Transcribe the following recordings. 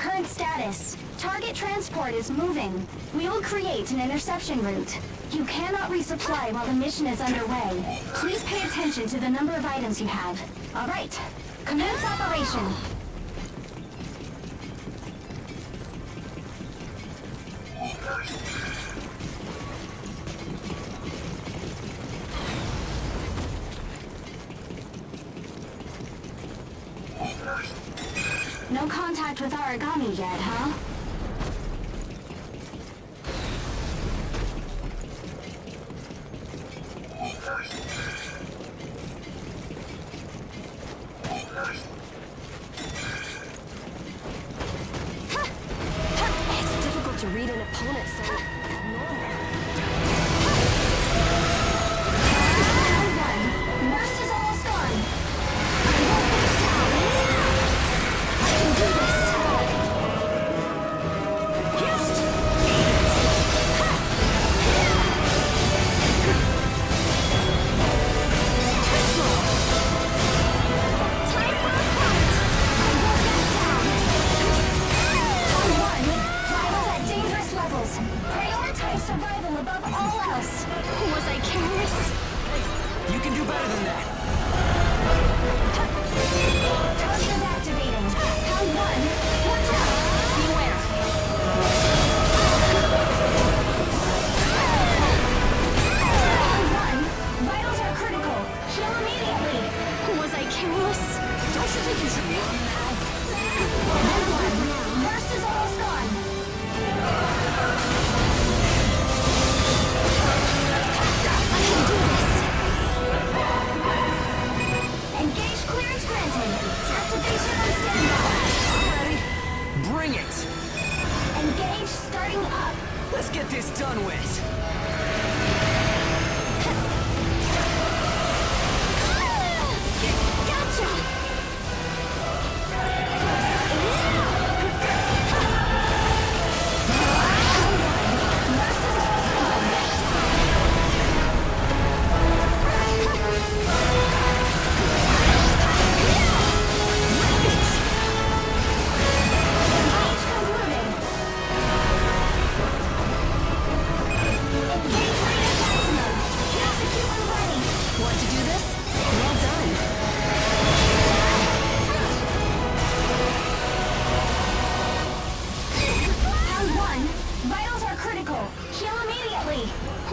current status. Target transport is moving. We will create an interception route. You cannot resupply while the mission is underway. Please pay attention to the number of items you have. All right, commence operation. yet, huh?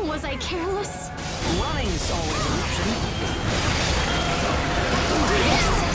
Was I careless? Yes!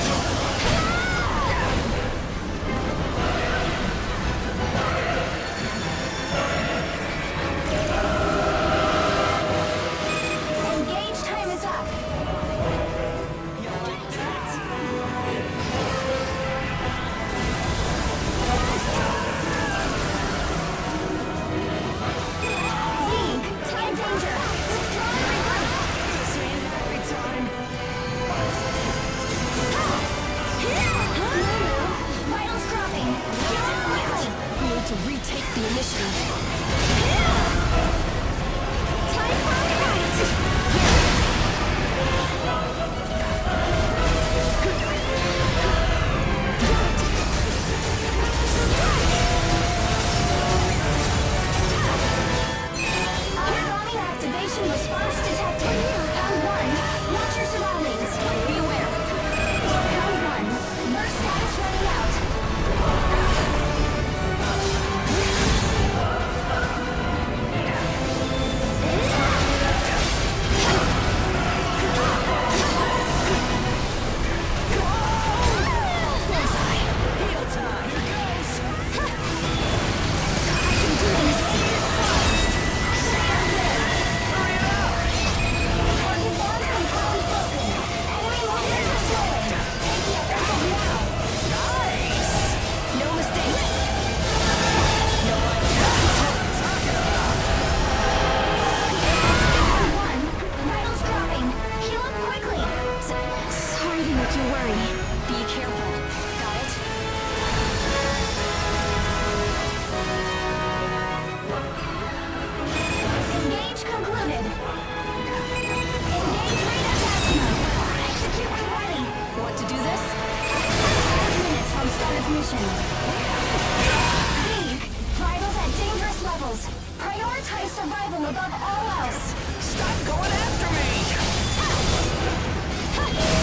Prioritize survival above all else. Stop going after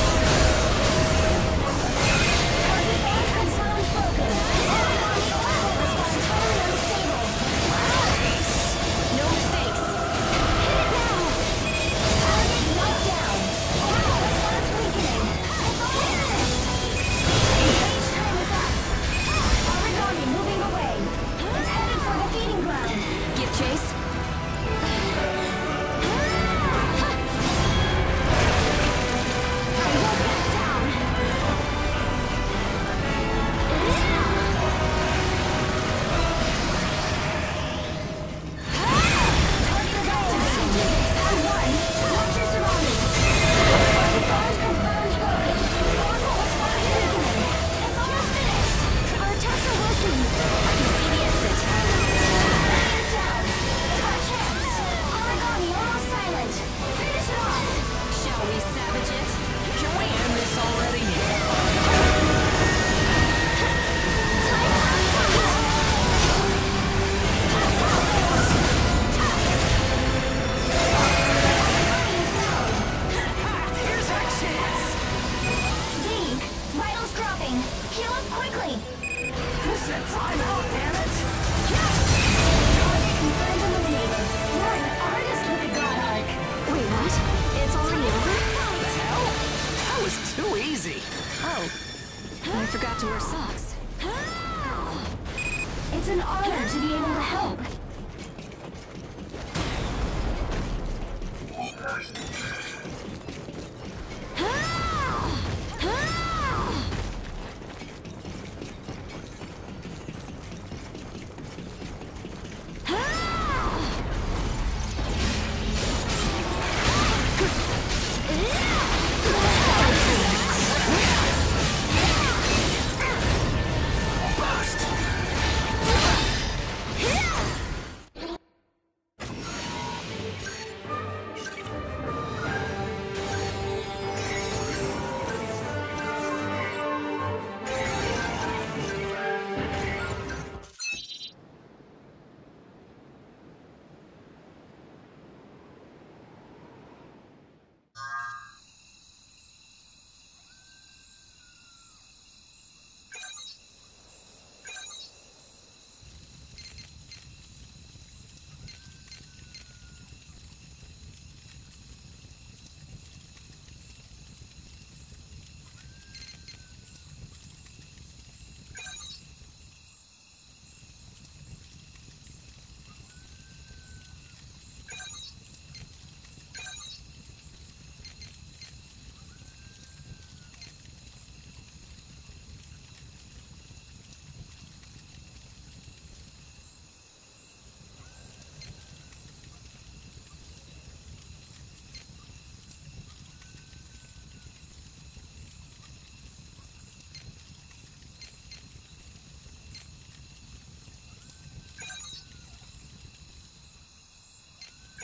me! Chase? Too easy. Oh, I forgot to wear socks. It's an honor to be able to help.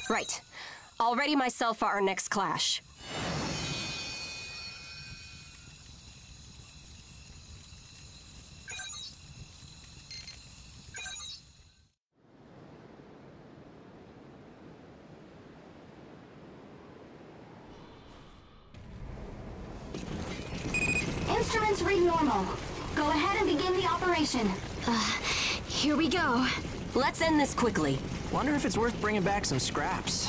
Right. I'll ready myself for our next clash. Instruments read normal. Go ahead and begin the operation. Uh, here we go. Let's end this quickly. Wonder if it's worth bringing back some scraps.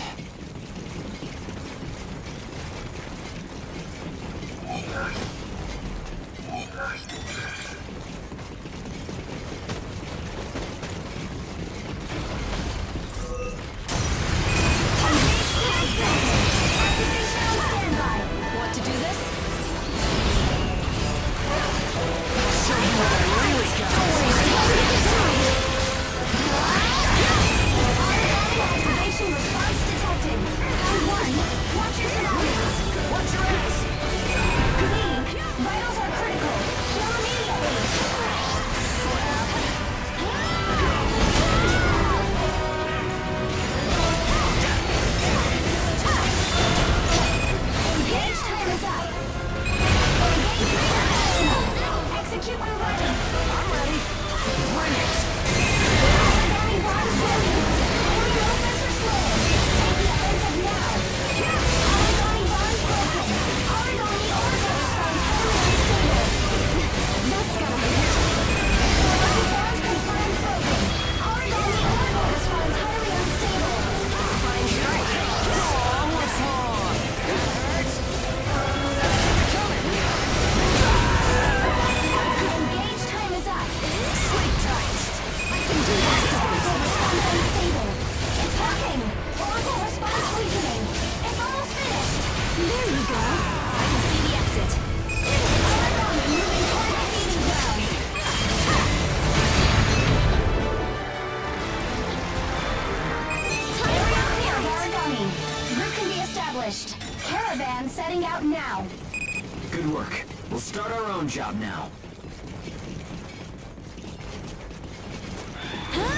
Good work. We'll start our own job now. Ah!